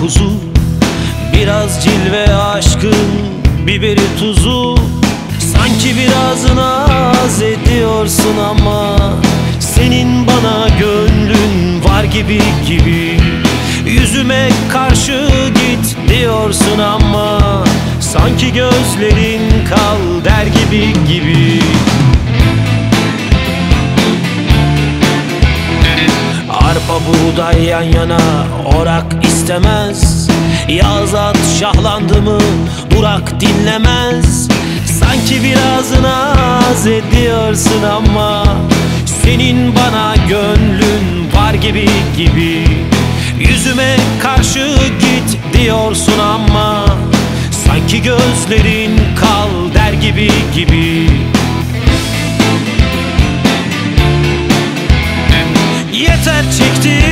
kuzu Biraz cilve aşkın biberi tuzu. Sanki biraz naz ediyorsun ama Senin bana gönlün var gibi gibi. Yüzüme karşı git diyorsun ama Sanki gözlerin kal der gibi buğday yan yana orak istemez. Yaz at şahlandı mı Burak dinlemez. Sanki biraz naz ediyorsun ama Senin bana gönlün var gibi gibi. Yüzüme karşı git diyorsun ama Sanki gözlerin kal der gibi gibi Yeter çektim